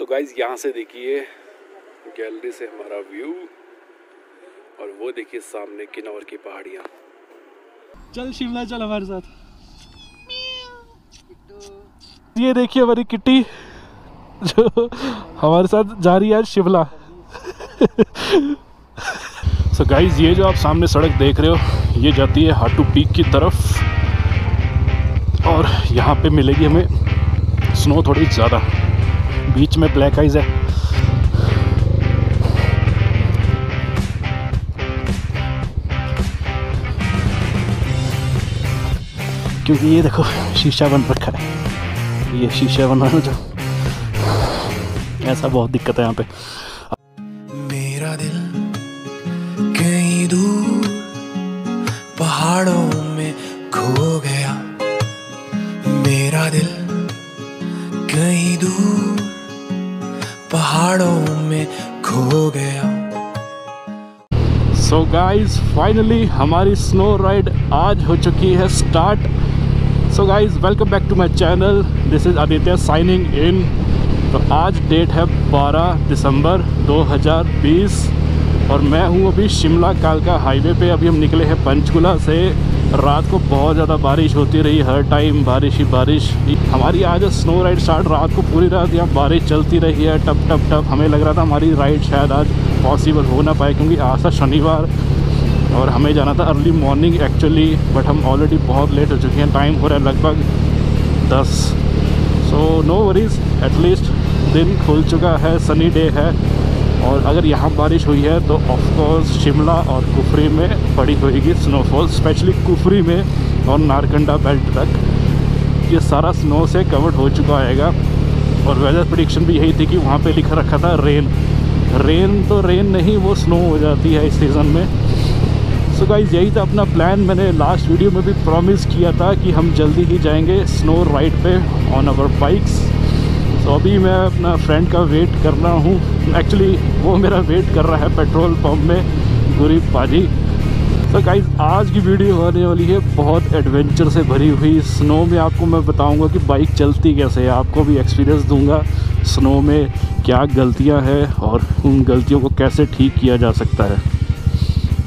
So guys यहाँ से देखिए गैलरी से हमारा व्यू और वो देखिए सामने किन्नौर की पहाड़ियाँ। चल शिमला चल हमारे साथ। ये देखिए हमारी किट्टी जो हमारे साथ जा रही है शिमला। सो गाइज़ ये जो आप सामने सड़क देख रहे हो ये जाती है हाटू पीक की तरफ़। और यहाँ पे मिलेगी हमें स्नो थोड़ी ज़्यादा। बीच में ब्लैक आइज़ है। क्योंकि ये देखो, शीशा बन रखा है। ये शीशा बना जो ऐसा बहुत दिक्कत है यहाँ पे। फाइनली हमारी स्नो राइड आज हो चुकी है start so guys welcome back to my channel this is Aditya signing in तो आज डेट है 12 दिसंबर 2020 और मैं हूँ अभी शिमला कालका हाईवे पे। अभी हम निकले हैं पंचकुला से। रात को बहुत ज़्यादा बारिश होती रही हर टाइम बारिश ही बारिश। हमारी आज स्नो राइड स्टार्ट रात को पूरी रात यहाँ बारिश चलती रही है। टप टप टप। हमें लग रहा था हमारी राइड शायद आज पॉसिबल हो ना पाए, क्योंकि आज था शनिवार। और हमें जाना था अर्ली मॉर्निंग एक्चुअली बट हम ऑलरेडी बहुत लेट हो चुके हैं। टाइम हो रहा है लगभग दस। सो नो वरीज एटलीस्ट दिन खुल चुका है सनी डे है। और अगर यहाँ बारिश हुई है तो ऑफकोर्स शिमला और कुफरी में पड़ी होगी स्नोफॉल स्पेशली कुफरी में और नारकंडा बेल्ट तक। ये सारा स्नो से कवर्ड हो चुका आएगा। और वेदर प्रडिक्शन भी यही थी कि वहाँ पे लिखा रखा था रेन रेन तो रेन नहीं, वो स्नो हो जाती है इस सीज़न में। सो so गाइज़ यही था अपना प्लान मैंने लास्ट वीडियो में भी प्रॉमिस किया था कि हम जल्दी ही जाएँगे स्नो राइड पे ऑन आवर बाइक्स तो अभी मैं अपना फ्रेंड का वेट कर रहा हूँ. एक्चुअली वो मेरा वेट कर रहा है पेट्रोल पंप में गुरी पाजी. तो गाइज़ आज की वीडियो होने वाली है बहुत एडवेंचर से भरी हुई. स्नो में आपको मैं बताऊँगा कि बाइक चलती कैसे है. आपको भी एक्सपीरियंस दूँगा स्नो में क्या गलतियाँ हैं और उन गलतियों को कैसे ठीक किया जा सकता है.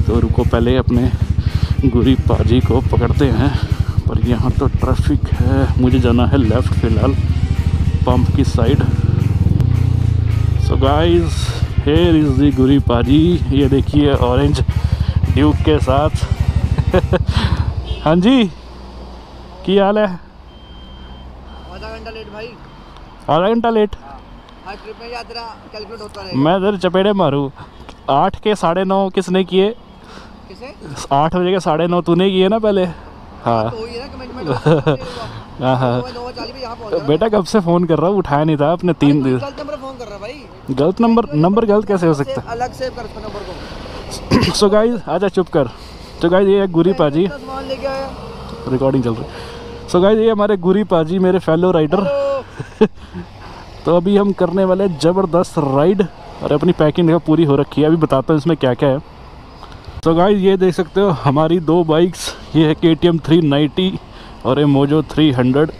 तो रुको पहले अपने गुरी पाजी को पकड़ते हैं। पर यहाँ तो ट्रैफ़िक है। मुझे जाना है लेफ़्ट फ़िलहाल पंप की side. So guys here is the Guri paaji. ये देखिए ऑरेंज ड्यूक के साथ। हाँ जी की हाल है? आधा घंटा लेट भाई। आधा घंटा लेट आज ट्रिप में यात्रा कैलकुलेट होता रहेगा। मैं इधर चपेड़े मारूँ आठ के साढ़े नौ किसने किए? आठ बजे के साढ़े नौ तूने किए ना पहले? हाँ। तो है हाँ तो बेटा कब से फ़ोन कर रहा हूँ? उठाया नहीं था अपने तीन दिन। गलत नंबर फ़ोन कर रहा है भाई। गलत नंबर नंबर गलत कैसे हो सकता? सेव- अलग सेव कर नंबर को। सो गाइस आजा चुप कर। तो गाइस ये गुरी पाजी। रिकॉर्डिंग चल रही है। सो गाइस ये हमारे गुरी पाजी मेरे फेलो राइडर तो अभी हम करने वाले ज़बरदस्त राइड और अपनी पैकिंग देखो पूरी हो रखी है। अभी बताता हूँ इसमें क्या क्या है। तो गाइज़ ये देख सकते हो, हमारी दो बाइक्स ये है के टी एम थ्री नाइन्टी और ये मोजो थ्री हंड्रेड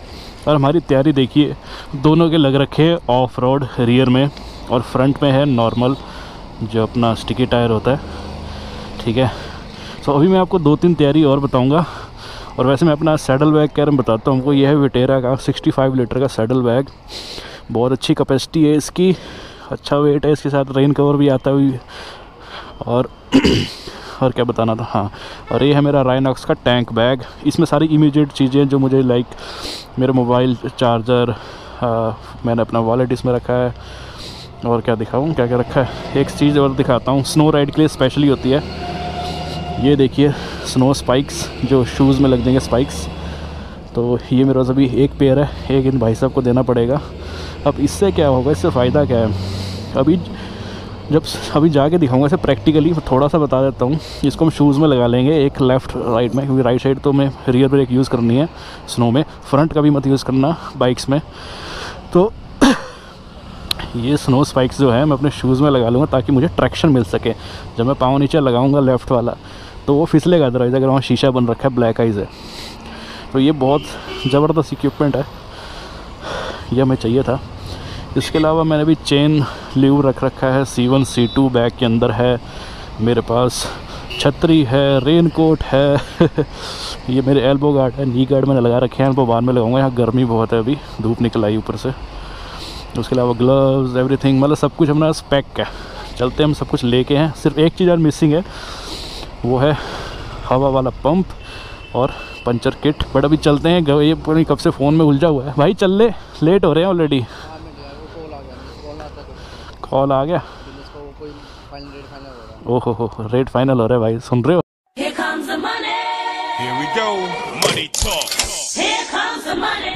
और हमारी तैयारी देखिए, दोनों के लग रखे हैं ऑफ़ रोड रियर में और फ्रंट में है नॉर्मल जो अपना स्टिकी टायर होता है, ठीक है। सो अभी मैं आपको दो तीन तैयारी और बताऊँगा और वैसे मैं अपना सैडल बैग क्या मैं बताता हूँ, हमको यह है विटेरा का 65 लीटर का सैडल बैग बहुत अच्छी कैपेसिटी है इसकी अच्छा वेट है, इसके साथ रेन कवर भी आता है और और क्या बताना था? हाँ। और ये है मेरा राइनॉक्स का टैंक बैग इसमें सारी इमीडिएट चीज़ें जो मुझे लाइक मेरे मोबाइल चार्जर आ, मैंने अपना वॉलेट इसमें रखा है। और क्या दिखाऊँ? क्या क्या रखा है? एक चीज़ और दिखाता हूँ। स्नो राइड के लिए स्पेशली होती है। ये देखिए स्नो स्पाइक्स जो शूज़ में लग जाएँगे स्पाइक्स तो ये मेरे अभी एक पेयर है। एक इन भाई साहब को देना पड़ेगा। अब इससे क्या होगा? इससे फ़ायदा क्या है? अभी जब अभी जाके दिखाऊँगा, इसे प्रैक्टिकली थोड़ा सा बता देता हूँ। इसको हम शूज़ में लगा लेंगे, एक लेफ़्ट राइट में, क्योंकि राइट साइड तो मैं रियर ब्रेक यूज़ करनी है स्नो में। फ्रंट का भी मत यूज़ करना बाइक्स में। तो ये स्नो स्पाइक्स जो है, मैं अपने शूज़ में लगा लूँगा ताकि मुझे ट्रैक्शन मिल सके। जब मैं पाँव नीचे लगाऊँगा लेफ़्ट वाला तो वो फिसलेगा अदरवाइज़ अगर वहाँ शीशा बन रखा है ब्लैक आइज़ है। तो ये बहुत ज़बरदस्त इक्विपमेंट है। यह हमें चाहिए था। इसके अलावा मैंने भी चेन ल्यू रख रखा है C one C two bag के अंदर है, मेरे पास छतरी है रेन कोट है, ये मेरे एल्बो गार्ड है नी गार्ड मैंने लगा रखे हैं एल्बो बाद में लगाऊँगा, यहाँ गर्मी बहुत है अभी, धूप निकल आई ऊपर से। उसके अलावा ग्लव्स एवरीथिंग मतलब सब कुछ हमारा पैक है। चलते हम सब कुछ लेके हैं, सिर्फ़ एक चीज़ और मिसिंग है, वो है हवा वाला पंप और पंचर किट बट अभी चलते हैं, ये कब से फ़ोन में उलझा हुआ है। भाई, चल ले लेट हो रहे हैं ऑलरेडी हाँ मिल गया वो कॉल आ गया कॉल आता है कुछ कॉल आ गया? फाइनल रेट फाइनल हो रहा ओहो हो रेट फाइनल हो रहा है भाई सुन रहे हो.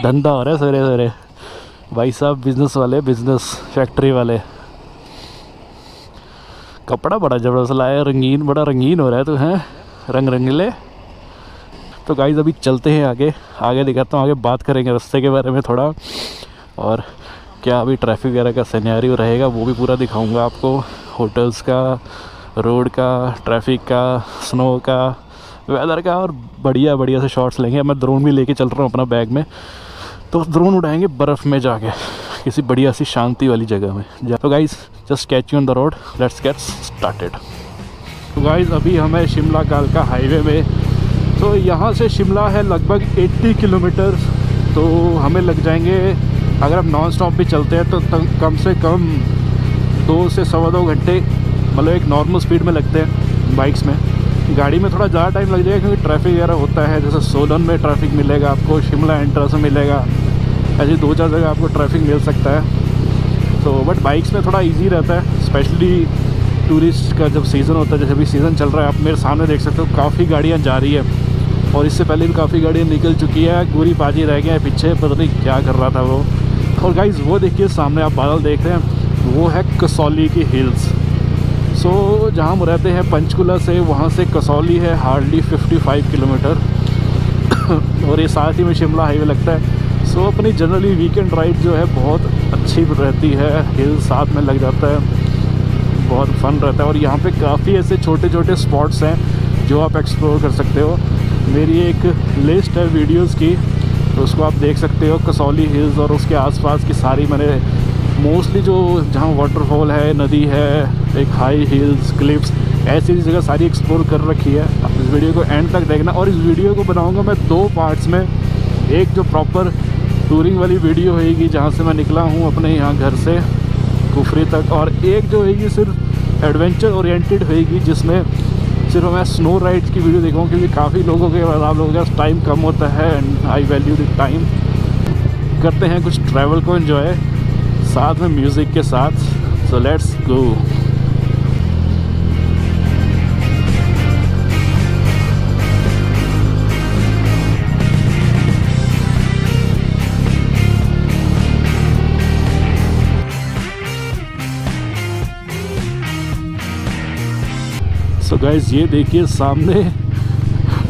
धंधा हो रहा है सवेरे सवेरे। भाई साहब बिज़नेस वाले बिज़नेस फैक्ट्री वाले। कपड़ा बड़ा ज़बरदस्त लाया रंगीन बड़ा रंगीन हो रहा है तो हैं? रंग रंगीले। तो गाइज़ अभी चलते हैं आगे। आगे दिखाता हूँ आगे बात करेंगे रास्ते के बारे में थोड़ा। और क्या अभी ट्रैफ़िक वगैरह का सिनेरियो रहेगा, वो भी पूरा दिखाऊँगा आपको। होटल्स का रोड का ट्रैफ़िक का स्नो का वेदर का और बढ़िया बढ़िया से शॉट्स लेंगे। मैं ड्रोन भी लेके चल रहा हूँ अपना बैग में। तो ड्रोन उड़ाएँगे बर्फ़ में जाके, किसी बढ़िया सी शांति वाली जगह में। तो guys just catch you on the road let's get started तो गाइज़ अभी हमें शिमला कालका हाईवे में। तो यहाँ से शिमला है लगभग 80 किलोमीटर तो हमें लग जाएँगे अगर हम नॉन स्टॉप भी चलते हैं तो कम से कम दो से सवा दो घंटे मतलब एक नॉर्मल स्पीड में लगते हैं बाइक्स में। गाड़ी में थोड़ा ज़्यादा टाइम लग जाएगा क्योंकि ट्रैफ़िक वगैरह होता है, जैसे सोलन में ट्रैफ़िक मिलेगा आपको शिमला एंट्रेंस में मिलेगा, ऐसी दो चार जगह आपको ट्रैफ़िक मिल सकता है। तो बट बाइक्स में थोड़ा इजी रहता है स्पेशली टूरिस्ट का जब सीज़न होता है, जैसे अभी सीज़न चल रहा है, आप मेरे सामने देख सकते हो, काफ़ी गाड़ियाँ जा रही है। और इससे पहले भी काफ़ी गाड़ियाँ निकल चुकी है, गोरी बाजी रह गए हैं पीछे, पता नहीं क्या कर रहा था वो। और गाइज़ वो देखिए सामने आप बादल देख रहे हैं वो है कसौली की हिल्स सो so, जहाँ हम रहते हैं पंचकुला से वहाँ से कसौली है हार्डली 55 किलोमीटर। और ये साथ ही में शिमला हाईवे लगता है। सो so, अपनी जनरली वीकेंड राइड जो है बहुत अच्छी रहती है। हिल साथ में लग जाता है। बहुत फन रहता है। और यहाँ पे काफ़ी ऐसे छोटे छोटे स्पॉट्स हैं जो आप एक्सप्लोर कर सकते हो। मेरी एक लिस्ट है वीडियोस की। तो उसको आप देख सकते हो, कसौली हिल्स और उसके आसपास की सारी मैंने मोस्टली जो जहाँ वाटरफॉल है, नदी है, एक हाई हिल्स क्लिप्स ऐसी जगह सारी एक्सप्लोर कर रखी है। आप इस वीडियो को एंड तक देखना और इस वीडियो को बनाऊँगा मैं दो पार्ट्स में। एक जो प्रॉपर टूरिंग वाली वीडियो होएगी, जहाँ से मैं निकला हूँ अपने यहाँ घर से, कुफरी तक, और एक जो होगी सिर्फ़ एडवेंचर ओरिएंटेड होएगी, जिसमें सिर्फ़ मैं स्नो राइड्स की वीडियो देखूँ, क्योंकि काफ़ी लोगों के आप लोगों के पास टाइम कम होता है and I value the time करते हैं कुछ ट्रैवल को इन्जॉय साथ में म्यूज़िक के साथ. So let's go so guys ये देखिए सामने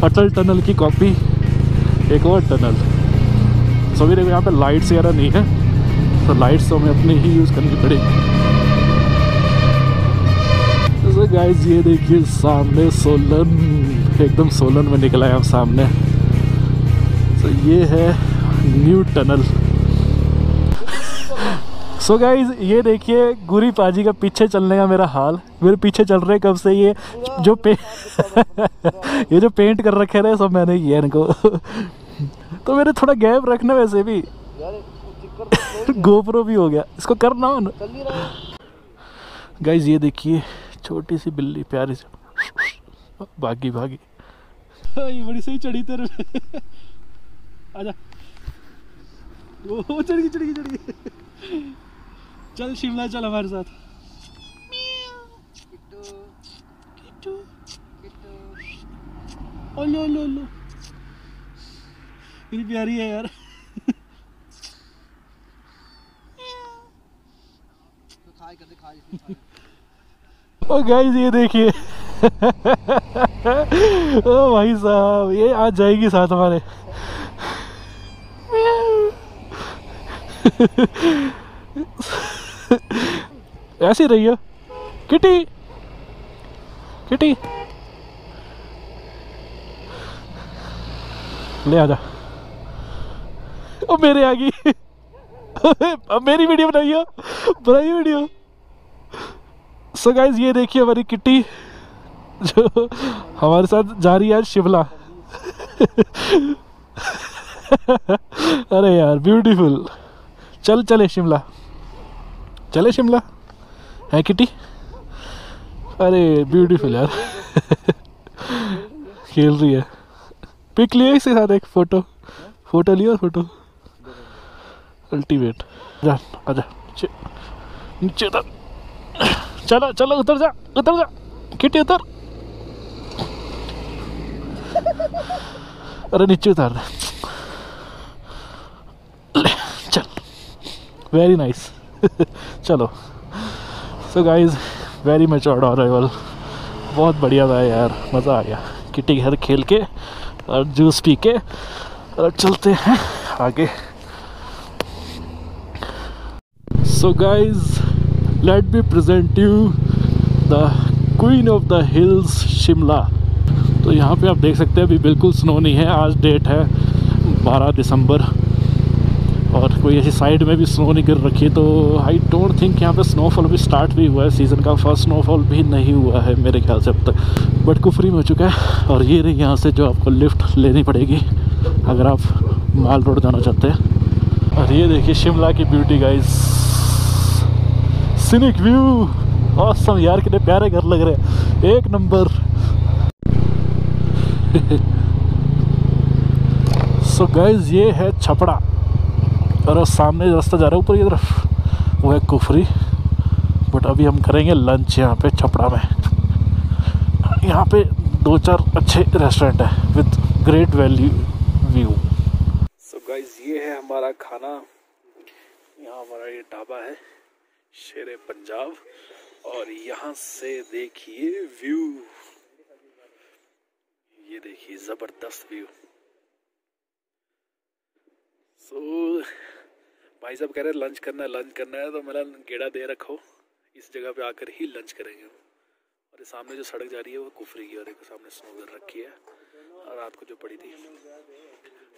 अटल टनल की कॉपी एक और टनल। सो भी देखो, यहाँ पे लाइट्स वगैरह नहीं है तो लाइट्स तो हमें अपनी ही यूज़ करनी पड़ेगी। सो गाइज़ ये देखिए सामने सोलन, एकदम सोलन में निकला है हम सामने। सो ये है new tunnel so so guys ये देखिए गुरी पाजी का पीछे चलने का मेरा हाल। मेरे पीछे चल रहे कब से ये जो पे ये जो पेंट कर रखे रहे सब मैंने किया इनको। तो मेरे थोड़ा गैप रखना वैसे भी। चिक्कर तो गोप्रो भी हो गया। इसको करना चल नहीं गाइज़ ये देखिए छोटी सी बिल्ली प्यारी सी। भागी भागी। ये बड़ी सही चढ़ी तेरे आजा। ओ चढ़ गई चढ़ गई चढ़ गई। चल शिमला चल हमारे साथ ओलो ओलो ओलो इतनी प्यारी है यार तो। ओ गाइस ये देखिए ओ भाई साहब ये आज जाएगी साथ हमारे ऐसी रही हो। किटी। किटी। ले आजा। ओ, मेरे आ गई अब मेरी वीडियो बनाइए बनाइए वीडियो। सो गाइज़ ये देखिए हमारी किट्टी जो हमारे साथ जा रही है शिमला। अरे यार ब्यूटीफुल चल, चले शिमला। चले शिमला। है किटी? अरे ब्यूटीफुल यार। खेल रही है। पिक लिया इसके साथ एक फ़ोटो फ़ोटो लिया फ़ोटो अल्टीमेट जा आजा नीचे। नीचे उतर। चलो चलो, उतर जा उतर जा। किटी, उतर। अरे, नीचे उतार। दे चल। वेरी नाइस चलो। So guys very matured arrival बहुत बढ़िया था यार, मज़ा आ गया। किटी घर खेल के और जूस पी के और चलते हैं आगे। So guys let me present you the queen of the hills Shimla तो यहाँ पे आप देख सकते हैं, अभी बिल्कुल स्नो नहीं है, आज डेट है 12 दिसंबर। और कोई ऐसी साइड में भी स्नो नहीं गिर रखी तो आई डोंट थिंक यहाँ पे स्नोफॉल भी स्टार्ट भी हुआ है। सीज़न का फ़र्स्ट स्नोफॉल भी नहीं हुआ है मेरे ख्याल से अब तक। बट कुफरी में हो चुका है और ये रही यहाँ से जो आपको लिफ्ट लेनी पड़ेगी, अगर आप माल रोड जाना चाहते हैं। और ये देखिए शिमला की beauty guys scenic view awesome यार, कितने प्यारे घर लग रहे हैं। एक नंबर सो गाइज़ ये है छपड़ा। और सामने रास्ता जा रहा है ऊपर की तरफ़, वो है कुफरी। बट अभी हम करेंगे लंच यहाँ पे छपड़ा में। यहाँ पे दो चार अच्छे रेस्टोरेंट है with great value view so guys ये है हमारा खाना। यहाँ हमारा ये ढाबा है, शेर पंजाब। और यहाँ से देखिए व्यू ये देखिए ज़बरदस्त व्यू सो भाई साहब कह रहे लंच करना है, लंच करना है। तो मेरा गेड़ा दे रखो। इस जगह पे आकर ही लंच करेंगे और सामने जो सड़क जा रही है, वो कुफरी की और एक सामने स्नो गिर रखी है। और रात को जो पड़ी थी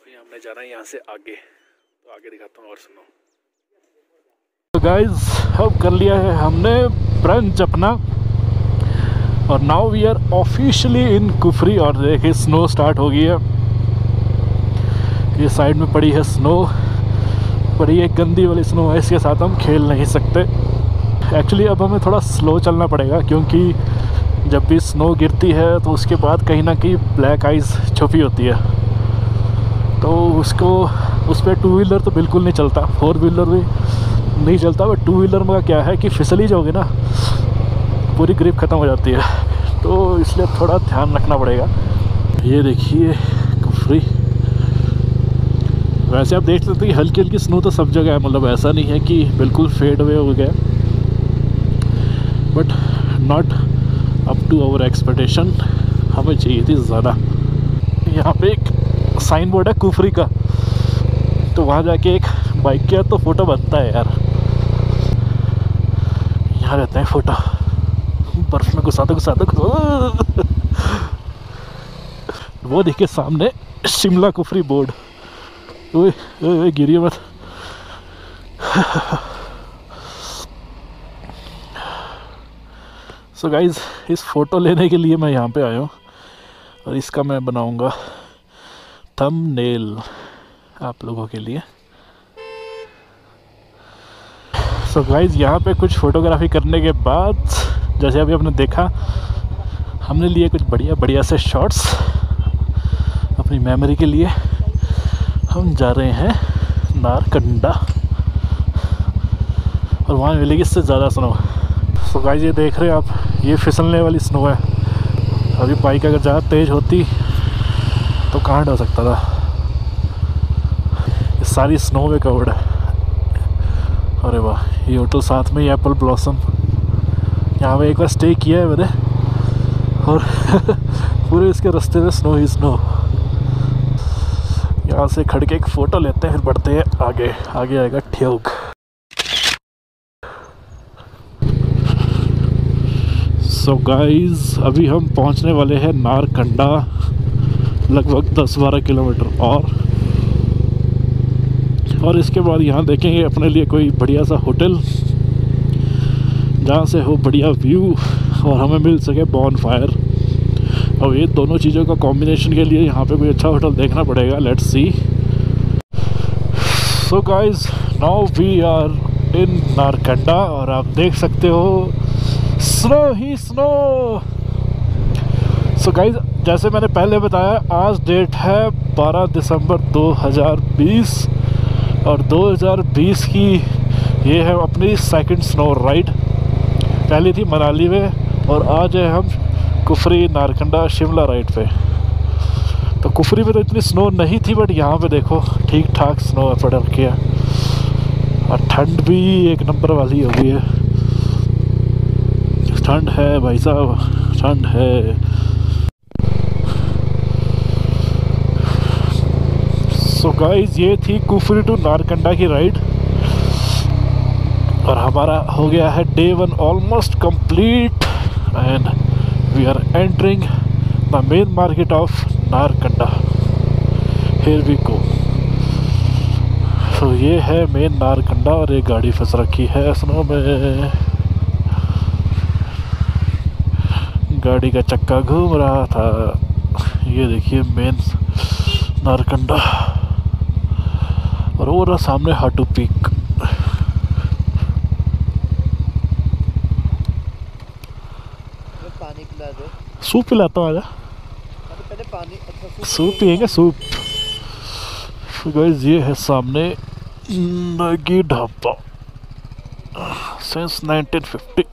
फिर हमने जाना है यहाँ से आगे। तो आगे दिखाता हूँ और सुनो। तो गाइज़ अब कर लिया है हमने ब्रंच अपना। और now we are officially in Kufri और देखिए स्नो स्टार्ट हो गई है। ये साइड में पड़ी है स्नो बड़ी एक गंदी वाली स्नो है, इसके साथ हम खेल नहीं सकते। एक्चुअली अब हमें थोड़ा स्लो चलना पड़ेगा, क्योंकि जब भी स्नो गिरती है तो उसके बाद कहीं ना कहीं ब्लैक आइज़ छुपी होती है। तो उसको, उस पर टू व्हीलर तो बिल्कुल नहीं चलता फोर व्हीलर भी नहीं चलता बट टू व्हीलर में क्या है कि फिसली जाओगे ना, पूरी ग्रिप ख़त्म हो जाती है। तो इसलिए थोड़ा ध्यान रखना पड़ेगा। ये देखिए, कुफरी। वैसे आप देख सकते हैं हल्की हल्की स्नो तो सब जगह है मतलब ऐसा नहीं है कि बिल्कुल फेड अवे हो गया। But not up to our expectation हमें चाहिए थी ज़्यादा। यहाँ पे एक साइन बोर्ड है कुफरी का। तो वहाँ जाके एक बाइक किया तो फ़ोटो बनता है यार। यहाँ रहते हैं फ़ोटो बर्फ़ में घुसा दो घुसा दो घुसा वो देखिए सामने शिमला कुफरी बोर्ड ओए ओए गिरिए मत सो so गाइज़ इस फ़ोटो लेने के लिए मैं यहाँ पे आया हूँ और इसका मैं बनाऊँगा थंबनेल आप लोगों के लिए। सो so गाइज़ यहाँ पे कुछ फ़ोटोग्राफी करने के बाद, जैसे अभी आपने देखा, हमने लिए कुछ बढ़िया बढ़िया से शॉट्स अपनी मेमोरी के लिए। हम जा रहे हैं नारकंडा। और वहाँ मिलेगी इससे ज़्यादा स्नो सो गाइस ये देख रहे हैं आप, ये फिसलने वाली स्नो है। अभी बाइक अगर ज़्यादा तेज़ होती तो कहाँ डर सकता था? ये सारी स्नो में कवर्ड है। अरे वाह, ये होटल साथ में ही एप्पल ब्लॉसम यहाँ पे एक बार स्टे किया है मैंने। और पूरे इसके रास्ते में स्नो ही स्नो यहाँ से खड़ के एक फ़ोटो लेते हैं, फिर बढ़ते हैं आगे। आगे आएगा ठेउक सो गाइस अभी हम पहुँचने वाले हैं नारकंडा, लगभग 10-12 किलोमीटर और। और इसके बाद यहाँ देखेंगे अपने लिए कोई बढ़िया सा होटल, जहाँ से हो बढ़िया व्यू, और हमें मिल सके बॉन फायर और ये दोनों चीज़ों का कॉम्बिनेशन के लिए यहाँ पे कोई अच्छा होटल देखना पड़ेगा let's see so guys now we are in Narkanda और आप देख सकते हो स्नो ही स्नो सो गाइस जैसे मैंने पहले बताया, आज डेट है 12 दिसंबर 2020 और 2020 की ये है अपनी सेकंड स्नो राइड पहली थी मनाली में और आज है हम कुफरी, नारकंडा, शिमला राइड पे। तो कुफरी में तो इतनी स्नो नहीं थी बट यहाँ पे देखो ठीक ठाक स्नो है पड़ रखी है। और ठंड भी एक नंबर वाली हो गई है। ठंड है भाई साहब, ठंड है। सो so गाइस ये थी कुफरी टू नारकंडा की राइड और हमारा हो गया है day one almost complete and we are entering the main market of Narkanda here we go तो ये है मेन नारकंडा और एक गाड़ी फंस रखी है स्नो में गाड़ी का चक्का घूम रहा था ये देखिए मेन नारकंडा और वो रहा सामने हाटू पीक मैं पानी पिला दो सूप पिलाता हूँ आजा। पानी अच्छा सूप सूप पियेंगे? सूप। गाइस ये है सामने नगी ढाबा। सिंस 1950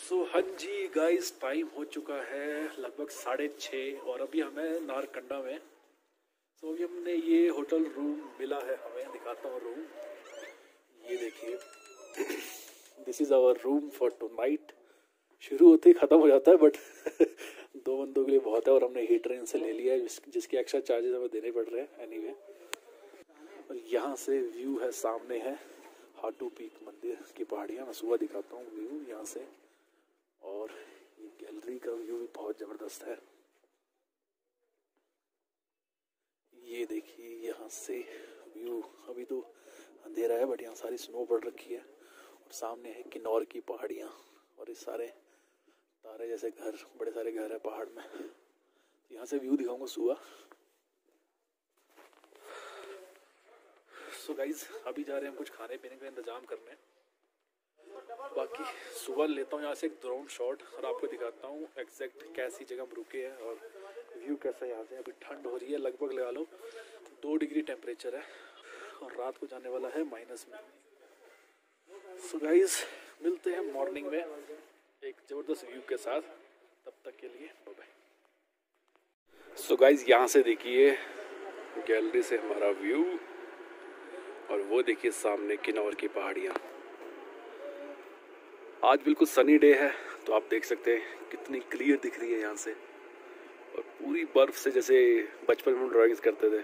सो हाँ जी गाइस टाइम हो चुका है लगभग साढ़े छः और अभी हमें नारकंडा में। सो अभी हमने ये होटल रूम मिला है, हमें दिखाता हूँ रूम ये देखिए। This is our room for tonight शुरू होते ही ख़त्म हो जाता है बट दो बंदों के लिए बहुत है और हमने ही ट्रेन से ले लिया है जिस, जिसके एक्स्ट्रा चार्जेस हमें देने पड़ रहे हैं एनीवे और यहाँ से व्यू है सामने है हाटू पीक मंदिर की पहाड़ियाँ मैं सुबह दिखाता हूँ व्यू यहाँ से. और ये गैलरी का व्यू भी बहुत ज़बरदस्त है. ये देखिए यहाँ से व्यू अभी तो अंधेरा है बट यहाँ सारी स्नो पड़ रखी है. और सामने है किन्नौर की पहाड़ियाँ और ये सारे तारे जैसे घर, बड़े सारे घर है पहाड़ में। तो यहाँ से व्यू दिखाऊँगा सुबह। सो गाइज़ अभी जा रहे हैं कुछ खाने पीने का इंतज़ाम करने। बाकी सुबह लेता हूँ यहाँ से एक ड्रोन शॉट और आपको दिखाता हूँ एग्जैक्ट कैसी जगह हम रुके हैं और व्यू कैसा है यहाँ से। अभी ठंड हो रही है, लगभग लगा लो। दो डिग्री टेम्परेचर है और रात को जाने वाला है माइनस में। सो गाइज़ मिलते हैं मॉर्निंग में। एक ज़बरदस्त व्यू के साथ। तब तक के लिए बाय सो गाइज़ यहाँ से देखिए गैलरी से हमारा व्यू और वो देखिए सामने किन्नौर की पहाड़ियाँ। आज बिल्कुल सनी डे है तो आप देख सकते हैं कितनी क्लियर दिख रही है यहाँ से। और पूरी बर्फ़ से जैसे बचपन में ड्राइंग्स करते थे।